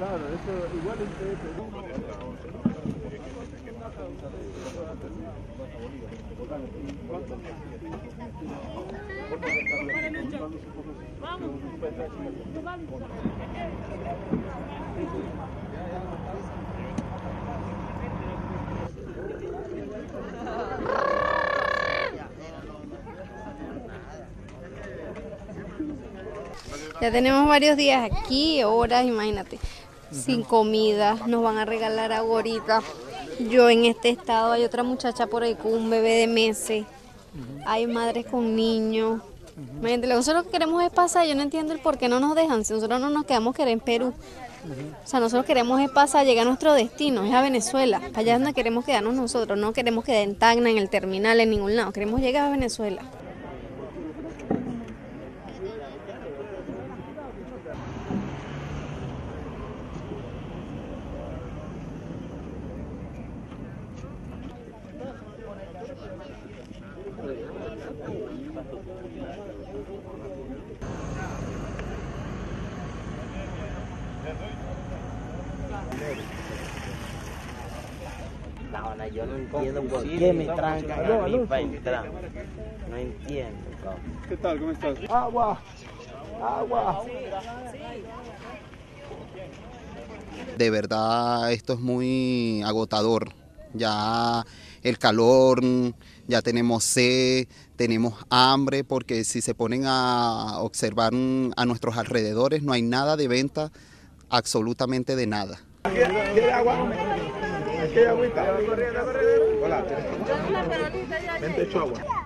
Claro, eso igual Ya tenemos varios días aquí, horas, imagínate, sin comida, nos van a regalar ahorita. Yo en este estado, hay otra muchacha por ahí con un bebé de meses, hay madres con niños. Nosotros lo que queremos es pasar, yo no entiendo el por qué no nos dejan, si nosotros no nos quedamos querer en Perú. O sea, nosotros queremos es pasar, llegar a nuestro destino, es a Venezuela. Allá donde queremos quedarnos nosotros, no queremos quedar en Tacna, en el terminal, en ningún lado, queremos llegar a Venezuela. No, no, yo no entiendo por qué me trancan a mí para entrar. No entiendo, cabrón. ¿Qué tal? ¿Cómo estás? Agua, agua. De verdad esto es muy agotador. Ya el calor, ya tenemos sed, tenemos hambre, porque si se ponen a observar a nuestros alrededores no hay nada de venta, absolutamente de nada. ¿Quiere agua? ¿Quiere agüita? Hola, agua.